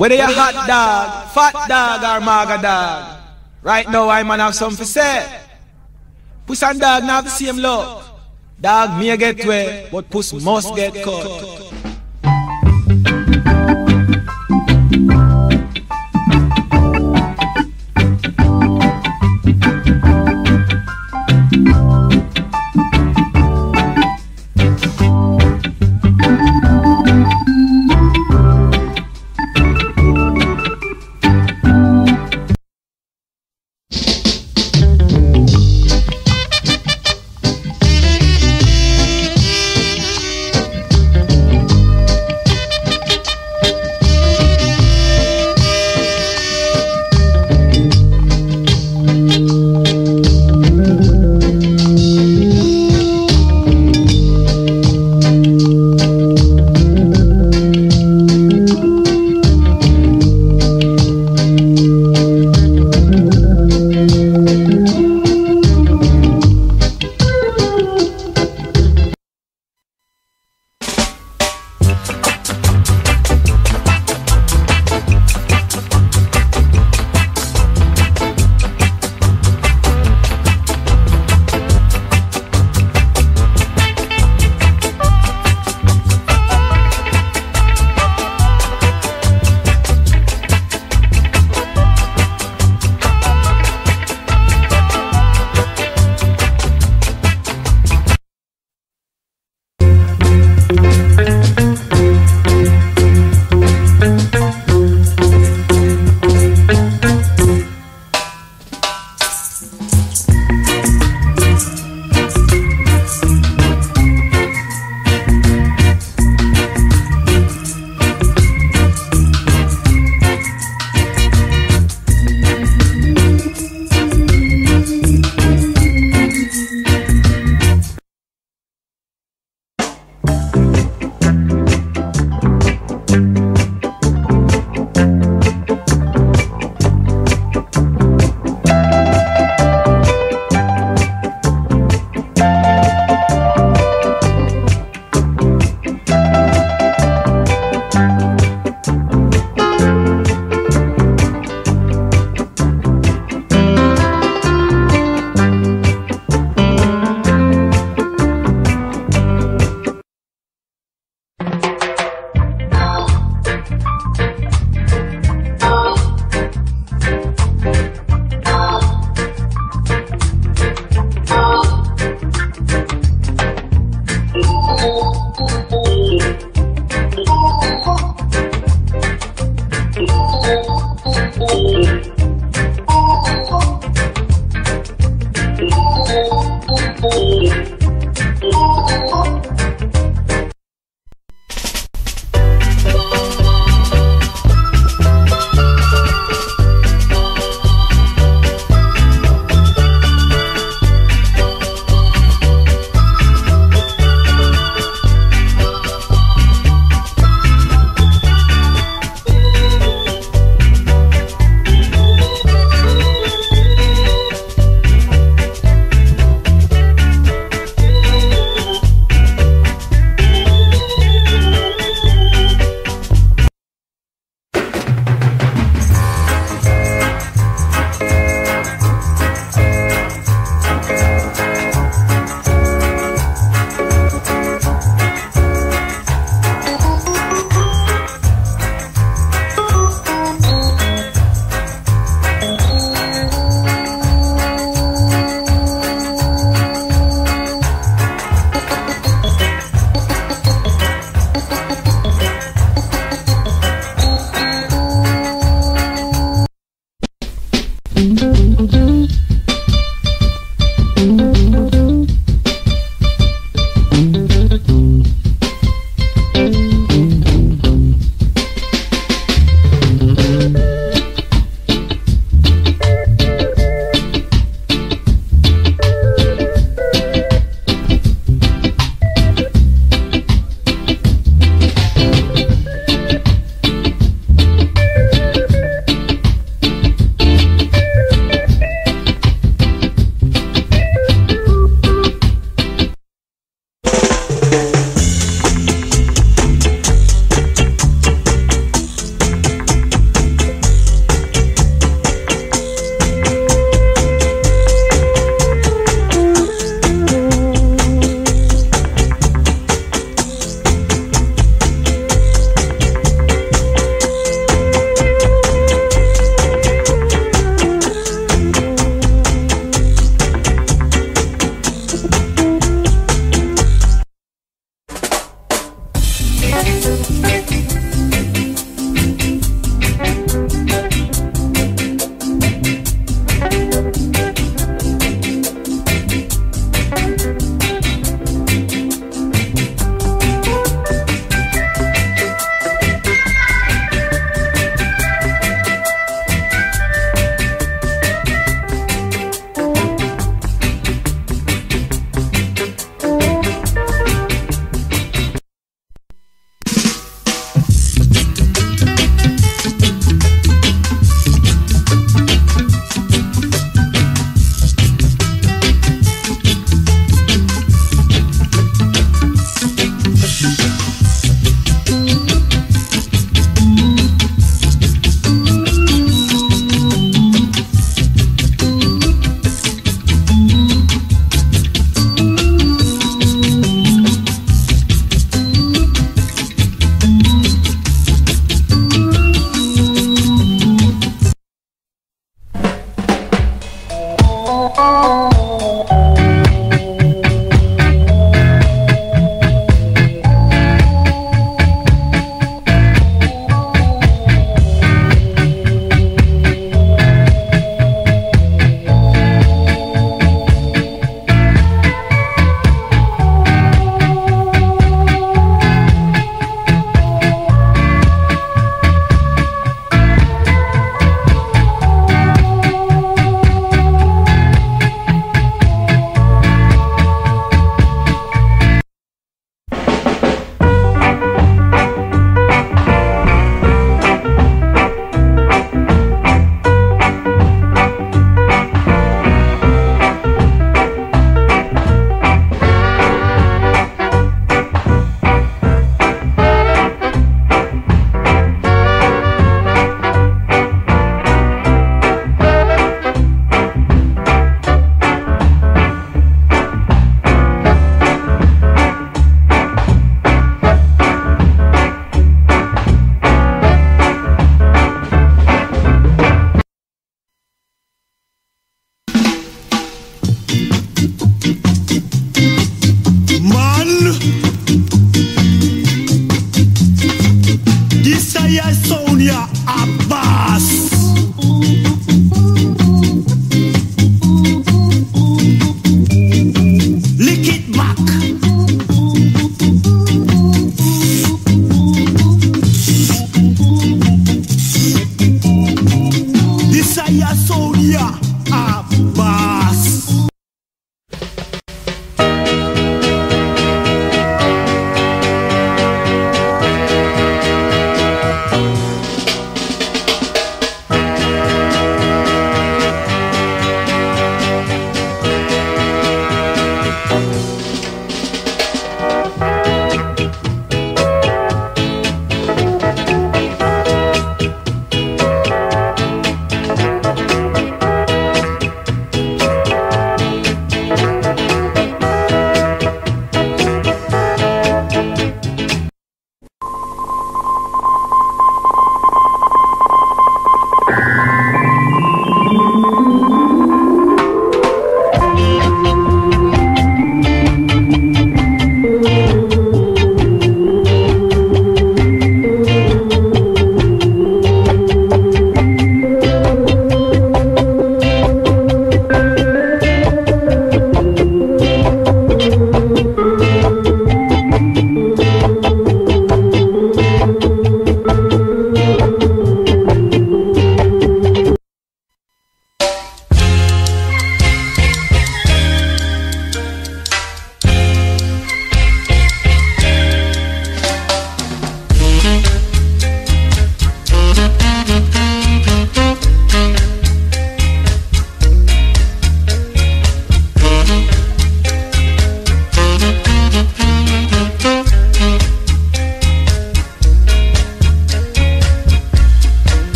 Whether you're hot dog, fat dog, or maga dog. Right now, I man have something to say. Puss and dog not the same love. Dog may get wet, but puss must get cut.